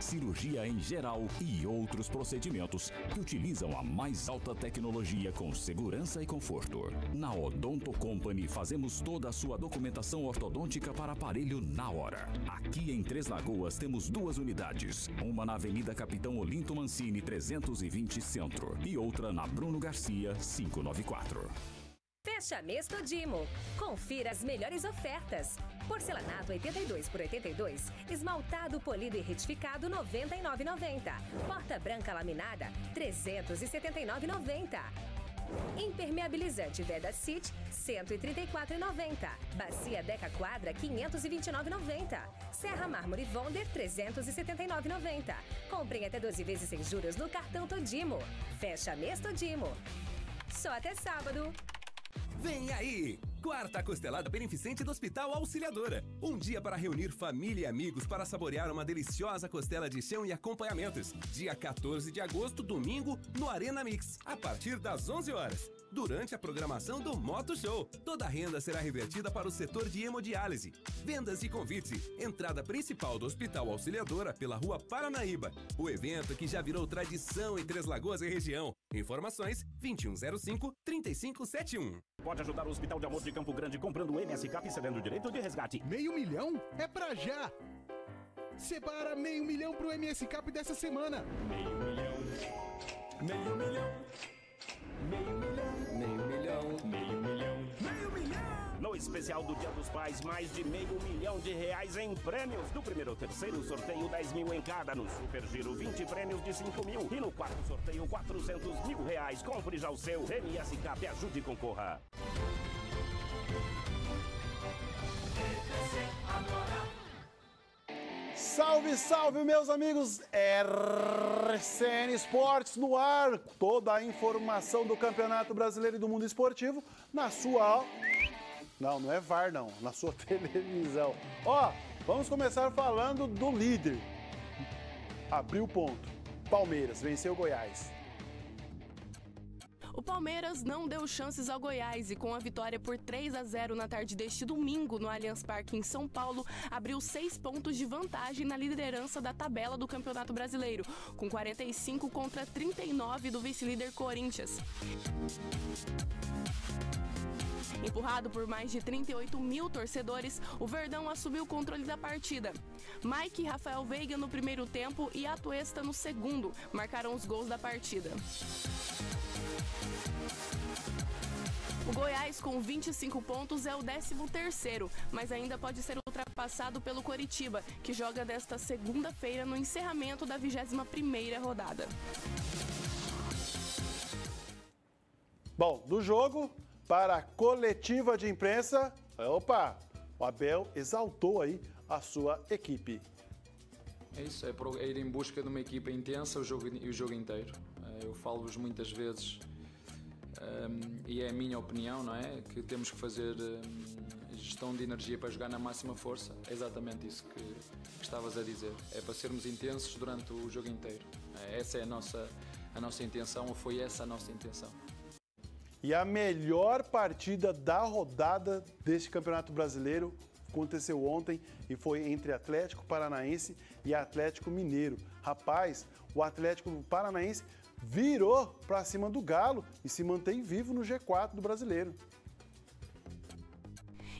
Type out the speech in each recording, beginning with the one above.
cirurgia em geral e outros procedimentos que utilizam a mais alta tecnologia com segurança e conforto. Na Odonto Company fazemos toda a sua documentação ortodôntica para aparelho na hora. Aqui em Três Lagoas temos duas unidades, uma na Avenida Capitão Olinto Mancini 320 Centro e outra na Bruno Garcia 594. Fecha mês Todimo. Confira as melhores ofertas. Porcelanato 82 por 82, esmaltado polido e retificado 99,90. Porta branca laminada 379,90. Impermeabilizante Veda City 134,90. Bacia Deca Quadra 529,90. Serra Mármore Vonder 379,90. Comprem até 12 vezes sem juros no cartão Todimo. Fecha mês Todimo. Só até sábado. Vem aí! Quarta Costelada Beneficente do Hospital Auxiliadora. Um dia para reunir família e amigos para saborear uma deliciosa costela de chão e acompanhamentos. Dia 14 de agosto, domingo, no Arena Mix, a partir das 11 horas. Durante a programação do Moto Show, toda a renda será revertida para o setor de hemodiálise. Vendas e convites. Entrada principal do Hospital Auxiliadora pela Rua Paranaíba. O evento que já virou tradição em Três Lagoas e região. Informações 2105-3571. Pode ajudar o Hospital de Amor de Campo Grande comprando o MSK e cedendo o direito de resgate. Meio milhão? É pra já! Separa meio milhão pro MSCap dessa semana. Meio milhão. Meio milhão. Meio milhão. Especial do Dia dos Pais, mais de meio milhão de reais em prêmios. Do primeiro ao terceiro sorteio, 10 mil em cada. No Super Giro, 20 prêmios de 5 mil. E no quarto sorteio, 400 mil reais. Compre já o seu. MSCap, ajude e concorra. Salve, salve, meus amigos! RCN Esportes no ar. Toda a informação do Campeonato Brasileiro e do Mundo Esportivo na sua. Não, não é VAR, não. Na sua televisão. Ó, vamos começar falando do líder. Abriu o ponto. Palmeiras venceu Goiás. O Palmeiras não deu chances ao Goiás e com a vitória por 3 a 0 na tarde deste domingo no Allianz Parque em São Paulo, abriu seis pontos de vantagem na liderança da tabela do Campeonato Brasileiro, com 45 contra 39 do vice-líder Corinthians. Empurrado por mais de 38 mil torcedores, o Verdão assumiu o controle da partida. Mike e Rafael Veiga no primeiro tempo e Atuesta no segundo marcaram os gols da partida. O Goiás, com 25 pontos, é o 13º, mas ainda pode ser ultrapassado pelo Coritiba, que joga desta segunda-feira no encerramento da 21ª rodada. Bom, do jogo para a coletiva de imprensa, opa, o Abel exaltou aí a sua equipe. É isso, é, é ir em busca de uma equipa intensa o jogo, o jogo inteiro. Eh, Eu falo-vos muitas vezes, ehm, e é a minha opinião, não é? Que temos que fazer ehm, gestão de energia para jogar na máxima força. É exatamente isso que, que estavas a dizer. É para sermos intensos durante o jogo inteiro. Eh, Essa é a nossa, a nossa intenção, ou foi essa a nossa intenção. E a melhor partida da rodada deste Campeonato Brasileiro aconteceu ontem e foi entre Atlético Paranaense e Atlético Mineiro. Rapaz, o Atlético Paranaense virou para cima do Galo e se mantém vivo no G4 do Brasileiro.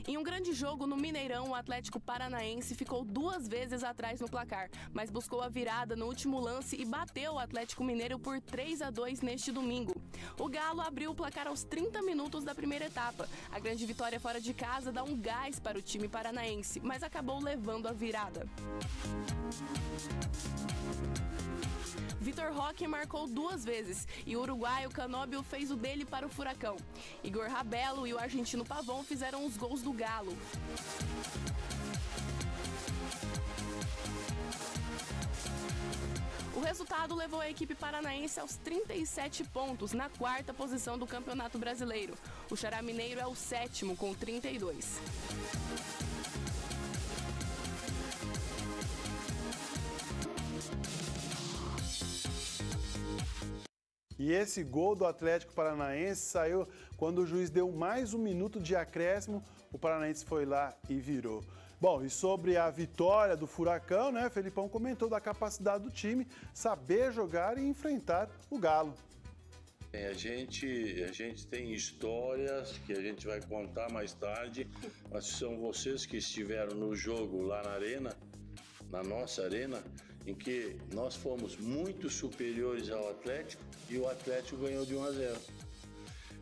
Em um grande jogo no Mineirão, o Atlético Paranaense ficou duas vezes atrás no placar, mas buscou a virada no último lance e bateu o Atlético Mineiro por 3 a 2 neste domingo. O Galo abriu o placar aos 30 minutos da primeira etapa. A grande vitória fora de casa dá um gás para o time paranaense, mas acabou levando a virada. Vitor Roque marcou duas vezes e o uruguaio Canóbio fez o dele para o Furacão. Igor Rabelo e o argentino Pavon fizeram os gols do Galo. O resultado levou a equipe paranaense aos 37 pontos, na quarta posição do Campeonato Brasileiro. O Xará Mineiro é o sétimo, com 32. E esse gol do Atlético Paranaense saiu quando o juiz deu mais um minuto de acréscimo, o Paranaense foi lá e virou. Bom, e sobre a vitória do Furacão, né? Felipão comentou da capacidade do time saber jogar e enfrentar o Galo. A gente, a gente tem histórias que a gente vai contar mais tarde, mas são vocês que estiveram no jogo lá na arena, na nossa arena, em que nós fomos muito superiores ao Atlético e o Atlético ganhou de 1 a 0.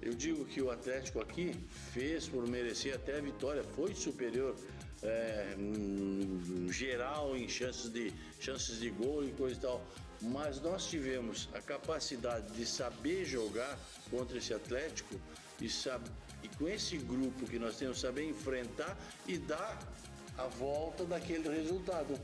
Eu digo que o Atlético aqui fez por merecer até a vitória, foi superior é, em geral em chances de, chances de gol e coisa e tal. Mas nós tivemos a capacidade de saber jogar contra esse Atlético e, sabe, e com esse grupo que nós temos, saber enfrentar e dar a volta daquele resultado.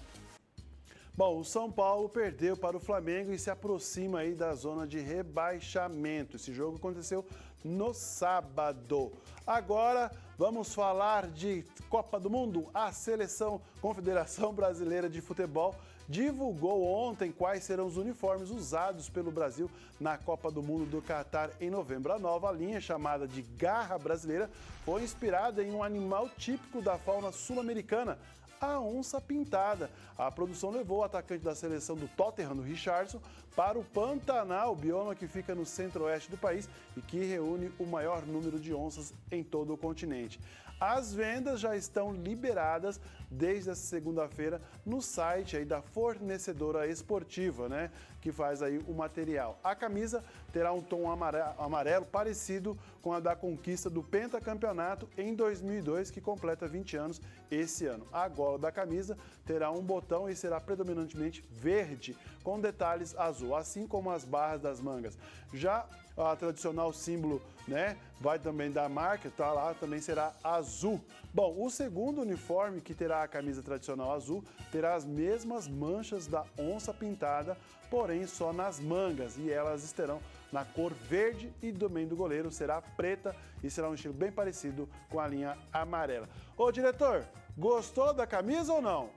Bom, o São Paulo perdeu para o Flamengo e se aproxima aí da zona de rebaixamento. Esse jogo aconteceu no sábado. Agora vamos falar de Copa do Mundo. A seleção Confederação Brasileira de Futebol divulgou ontem quais serão os uniformes usados pelo Brasil na Copa do Mundo do Catar em novembro. A nova linha, chamada de Garra Brasileira, foi inspirada em um animal típico da fauna sul-americana, a onça pintada. A produção levou o atacante da seleção do Tottenham, do Richardson, para o Pantanal, bioma que fica no centro-oeste do país e que reúne o maior número de onças em todo o continente. As vendas já estão liberadas desde essa segunda-feira no site aí da fornecedora esportiva, né, que faz aí o material. A camisa terá um tom amarelo, parecido com a da conquista do pentacampeonato em 2002, que completa 20 anos esse ano. A gola da camisa terá um botão e será predominantemente verde, com detalhes azul, assim como as barras das mangas. Já a tradicional símbolo, né, vai também da marca, tá lá, também será azul. Bom, o segundo uniforme que terá a camisa tradicional azul terá as mesmas manchas da onça pintada, porém só nas mangas, e elas estarão na cor verde e também do goleiro será preta e será um estilo bem parecido com a linha amarela. Ô diretor, gostou da camisa ou não?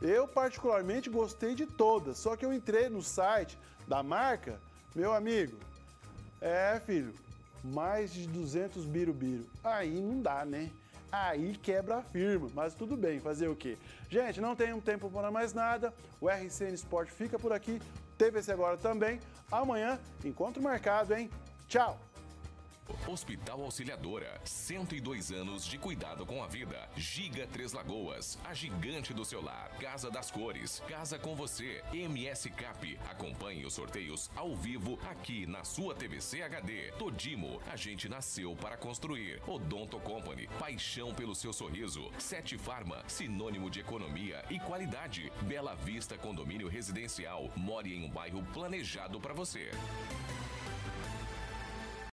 Eu particularmente gostei de todas, só que eu entrei no site da marca, meu amigo, é, filho, mais de 200 birubiru. Aí não dá, né? Aí quebra a firma, mas tudo bem, fazer o quê? Gente, não tenho tempo para mais nada. O RCN Sport fica por aqui. TVC agora também. Amanhã, encontro marcado, hein? Tchau! Hospital Auxiliadora, 102 anos de cuidado com a vida. Giga Três Lagoas, a gigante do seu lar. Casa das Cores, Casa com você. MS Cap, acompanhe os sorteios ao vivo aqui na sua TVC HD. Todimo, a gente nasceu para construir. Odonto Company, paixão pelo seu sorriso. Sete Farma, sinônimo de economia e qualidade. Bela Vista Condomínio Residencial, more em um bairro planejado para você.